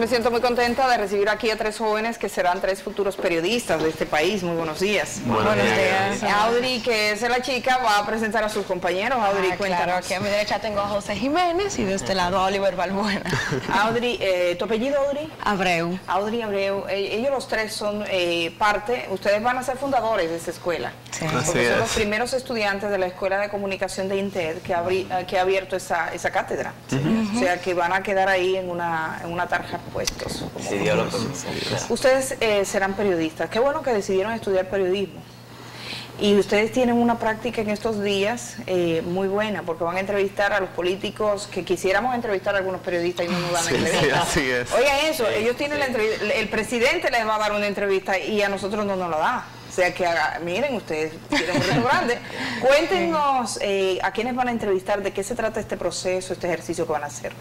me siento muy contenta de recibir aquí a tres jóvenes que serán tres futuros periodistas de este país. Muy buenos días. Buenos, días. Audrey, que es la chica, va a presentar a sus compañeros. Audrey, Ah, cuéntanos. claro, aquí a mi derecha tengo a José Jiménez y de este lado a Oliver Balbuena. Audrey, eh, ¿tu apellido, Audrey? Abreu. Audrey Abreu, eh, ellos los tres son eh, parte, ustedes van a ser fundadores de esta escuela. Sí. Así Porque son es. los primeros estudiantes de la Escuela de Comunicación de INTED que, abri- que ha abierto esa, esa cátedra. O sea, que van a quedar ahí en una, en una tarja puestos. Dios lo. Ustedes eh, serán periodistas. Qué bueno que decidieron estudiar periodismo. Y ustedes tienen una práctica en estos días eh, muy buena, porque van a entrevistar a los políticos que quisiéramos entrevistar a algunos periodistas y no nos dan Sí, sí, entrevistas. así es. Oigan eso, ellos tienen la entrevista, el presidente les va a dar una entrevista y a nosotros no nos la da. Sea que, haga- miren, ustedes un reto grande. Cuéntenos eh, a quiénes van a entrevistar, de qué se trata este proceso, este ejercicio que van a hacer.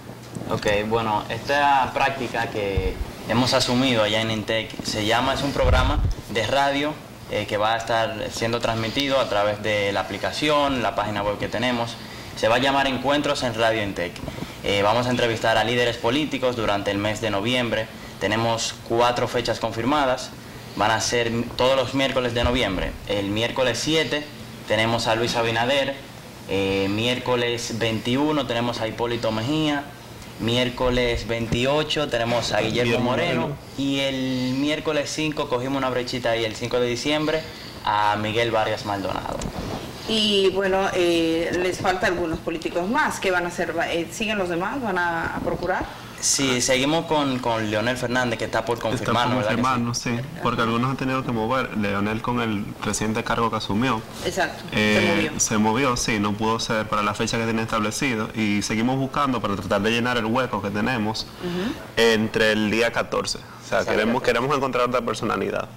Ok, bueno, esta práctica que hemos asumido allá en Intec se llama, es un programa de radio eh, que va a estar siendo transmitido a través de la aplicación, la página web que tenemos. Se va a llamar Encuentros en Radio Intec. Eh, vamos a entrevistar a líderes políticos durante el mes de noviembre. Tenemos cuatro fechas confirmadas. Van a ser todos los miércoles de noviembre. El miércoles 7 tenemos a Luis Abinader. Eh, miércoles 21 tenemos a Hipólito Mejía. Miércoles 28 tenemos a Guillermo Moreno. Moreno. Y el miércoles 5 cogimos una brechita ahí, el 5 de diciembre, a Miguel Vargas Maldonado. Y bueno, eh, les falta algunos políticos más. ¿Qué van a hacer? Eh, ¿Siguen los demás? ¿Van a, a procurar? Sí, seguimos con, con Leonel Fernández, que está por Está confirmar, por confirmarnos, sí. Porque algunos han tenido que mover. Leonel con el reciente cargo que asumió. Exacto, eh, se movió. se movió, sí, no pudo ser para la fecha que tiene establecido y seguimos buscando para tratar de llenar el hueco que tenemos entre el día 14. O sea, Exacto. queremos, queremos encontrar otra personalidad.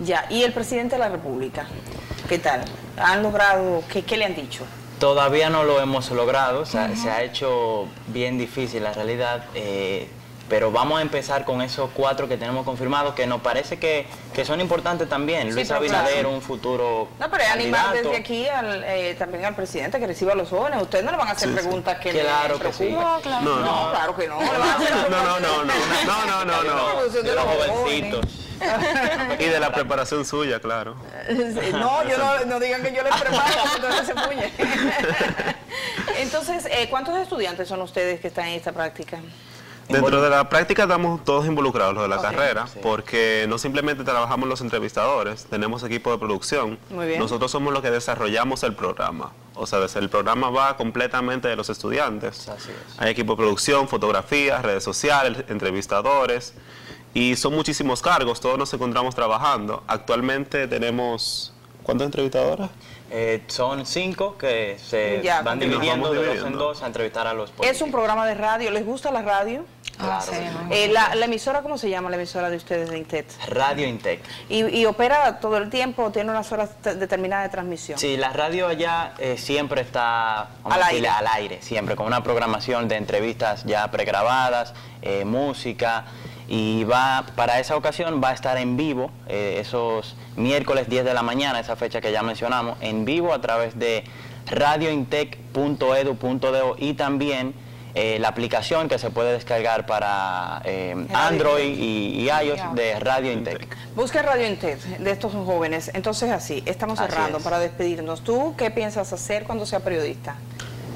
Ya, ¿y el presidente de la República? ¿Qué tal? ¿Han logrado? ¿Qué, qué le han dicho? Todavía no lo hemos logrado, o sea, se ha hecho bien difícil la realidad, eh, pero vamos a empezar con esos cuatro que tenemos confirmados, que nos parece que, que son importantes también. Sí, Luis Abinader, claro. un futuro No, pero es animar desde aquí al, eh, también al presidente que reciba a los jóvenes. Ustedes no le van a hacer Sí, sí. preguntas que Claro le que sí. preocupen. No, claro. No, No, claro que no, no, no, no, De de los los jovencitos. Y de la preparación suya, claro. No, yo no, no digan que yo les preparo, entonces se puñe. Entonces, eh, ¿cuántos estudiantes son ustedes que están en esta práctica? Dentro de la práctica estamos todos involucrados, los de la carrera, sí. porque no simplemente trabajamos los entrevistadores, tenemos equipo de producción. Muy bien. Nosotros somos los que desarrollamos el programa. O sea, desde el programa va completamente de los estudiantes. Así es. Hay equipo de producción, fotografías, redes sociales, entrevistadores. Y son muchísimos cargos, todos nos encontramos trabajando. Actualmente tenemos... ¿Cuántos entrevistadoras? Eh, son cinco que se Ya, van dividiendo de dos en dividiendo. dos a entrevistar a los Es políticos. un programa de radio. ¿Les gusta la radio? Ah, Claro. Eh, la, la emisora, ¿cómo se llama la emisora de ustedes de Intet? Radio Intec. Y, y opera todo el tiempo, tiene unas horas te- determinadas de transmisión. Sí, la radio allá eh, siempre está Al decirle, aire. al aire, siempre con una programación de entrevistas ya pregrabadas, eh, música y va para esa ocasión va a estar en vivo eh, esos miércoles 10 de la mañana, esa fecha que ya mencionamos, en vivo a través de radiointec.edu.do y también eh, la aplicación que se puede descargar para eh, Android y, y iOS de Radio Intec. Busca Radio Intet de estos jóvenes. Entonces, así, estamos Así cerrando es. para despedirnos. ¿Tú qué piensas hacer cuando sea periodista?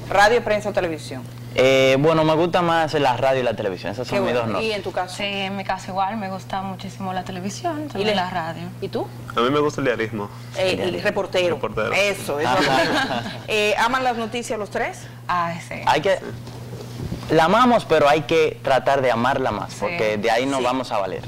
¿Radio, prensa o televisión? Eh, bueno, me gusta más la radio y la televisión, esas Qué son mis bueno. dos no. ¿Y en tu caso? Sí, en mi caso igual, me gusta muchísimo la televisión y la radio. ¿Y tú? A mí me gusta el diarismo. Eh, el reportero. Reportero. Eso, eso. Eh, ¿Aman las noticias los tres? Ay, sí. Hay que la amamos, pero hay que tratar de amarla más, Sí. porque de ahí nos Sí. vamos a valer.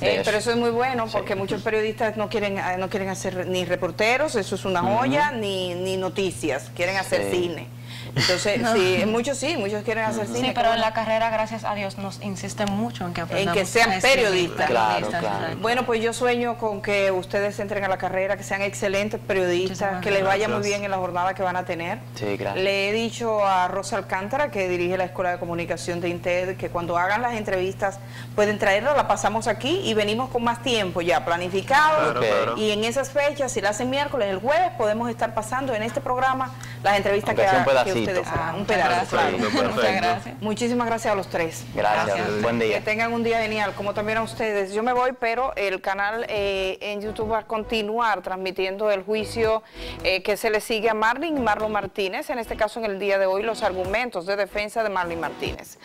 Eh, pero eso es muy bueno porque muchos periodistas no quieren eh, no quieren hacer ni reporteros, eso es una joya, ni, ni noticias, quieren hacer Sí. cine. Entonces, sí, muchos sí, muchos quieren hacer cine. Sí, pero en la carrera, gracias a Dios, nos insisten mucho en que aprendamos que sean periodistas. Claro, claro. Bueno, pues yo sueño con que ustedes entren a la carrera, que sean excelentes periodistas, que les vaya muy bien en la jornada que van a tener. Sí, gracias. Le he dicho a Rosa Alcántara, que dirige la Escuela de Comunicación de INTED, que cuando hagan las entrevistas pueden traerla, la pasamos aquí y venimos con más tiempo ya planificado. Claro, Ok. claro. Y en esas fechas, si la hacen miércoles, el jueves, podemos estar pasando en este programa las entrevistas que, sea un que pedacito. ustedes Ah. Un pedazo, gracias. claro. Perfecto, Muchas gracias. Muchísimas gracias a los tres. Gracias. Gracias. Buen Que día. tengan un día genial, como también a ustedes. Yo me voy, pero el canal eh, en YouTube va a continuar transmitiendo el juicio eh, que se le sigue a Marlin y Marlon Martínez, en este caso en el día de hoy, los argumentos de defensa de Marlin Martínez.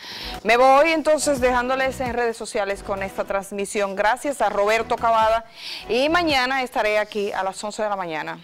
Me voy entonces dejándoles en redes sociales con esta transmisión. Gracias a Roberto Cavada y mañana estaré aquí a las 11 de la mañana.